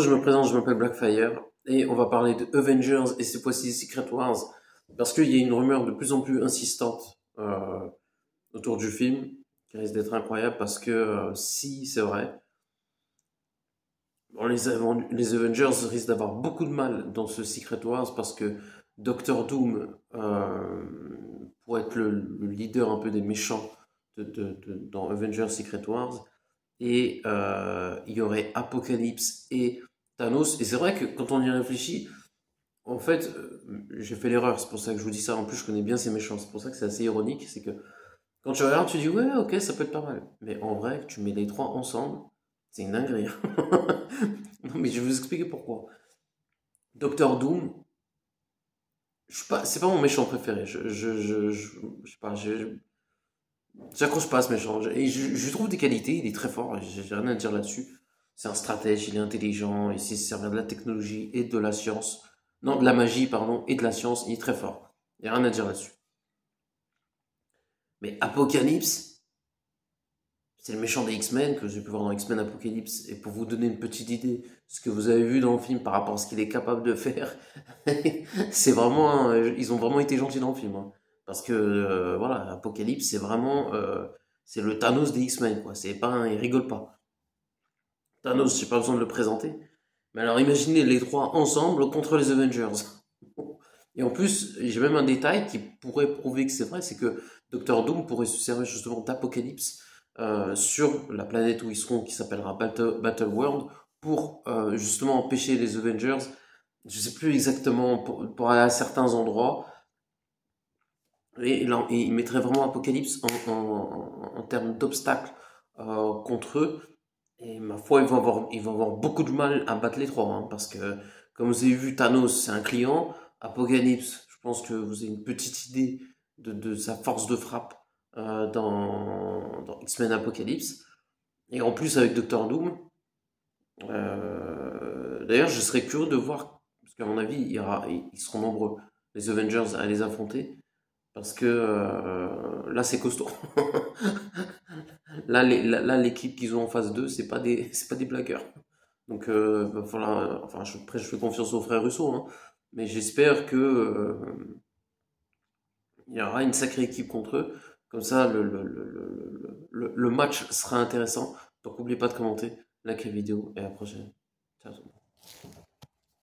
je me présente, je m'appelle Blackfire et on va parler de Avengers et cette fois-ci Secret Wars parce qu'il y a une rumeur de plus en plus insistante euh, autour du film qui risque d'être incroyable parce que euh, si c'est vrai, les, Avengers risquent d'avoir beaucoup de mal dans ce Secret Wars parce que Doctor Doom euh, pourrait être le, leader un peu des méchants de, dans Avengers Secret Wars et euh, il y aurait Apocalypse et Thanos. Et c'est vrai que quand on y réfléchit, en fait, euh, j'ai fait l'erreur, c'est pour ça que je vous dis ça. En plus, je connais bien ces méchants, c'est pour ça que c'est assez ironique. C'est que quand tu regardes, tu dis ouais, ok, ça peut être pas mal. Mais en vrai, tu mets les trois ensemble, c'est une dinguerie. non, mais je vais vous expliquer pourquoi. Docteur Doom, je suis pas, c'est pas mon méchant préféré. Je, je, je, je, je sais pas, J'accroche pas ce méchant. Et je, trouve des qualités, il est très fort, j'ai rien à dire là-dessus. C'est un stratège, il est intelligent, il sait servir de la technologie et de la science. Non, de la magie, pardon, et de la science, il est très fort. Il n'y a rien à dire là-dessus. Mais Apocalypse, c'est le méchant des X-Men que j'ai pu voir dans X-Men Apocalypse. Et pour vous donner une petite idée, ce que vous avez vu dans le film par rapport à ce qu'il est capable de faire, c'est vraiment, ils ont vraiment été gentils dans le film. Hein. Parce que, euh, voilà, Apocalypse, c'est vraiment, euh, c'est le Thanos des X-Men, quoi. C'est pas, un, il rigole pas. Thanos, j'ai pas besoin de le présenter. Mais alors, imaginez les trois ensemble contre les Avengers. Et en plus, j'ai même un détail qui pourrait prouver que c'est vrai, c'est que Doctor Doom pourrait se servir justement d'Apocalypse euh, sur la planète où ils seront, qui s'appellera Battle, World, pour justement empêcher les Avengers, je sais plus exactement, pour, pour aller à certains endroits, et, il mettrait vraiment Apocalypse en, termes d'obstacles euh, contre eux. Et ma foi, ils vont avoir, beaucoup de mal à battre les trois. Hein, parce que, comme vous avez vu, Thanos, c'est un client. Apocalypse, je pense que vous avez une petite idée de, sa force de frappe euh, dans, dans X-Men Apocalypse. Et en plus, avec Doctor Doom. Euh, D'ailleurs, je serais curieux de voir, parce qu'à mon avis, il y aura, ils seront nombreux, les Avengers, à les affronter. Parce que euh, là, c'est costaud. là, l'équipe qu'ils ont en face d'eux, c'est pas des, c'est pas des blagueurs. Donc, euh, enfin, après, je fais confiance aux frères Russo, hein, mais j'espère que euh, il y aura une sacrée équipe contre eux. Comme ça, le, le, le, le match sera intéressant. Donc, n'oubliez pas de commenter, liker la vidéo et à la prochaine. Ciao.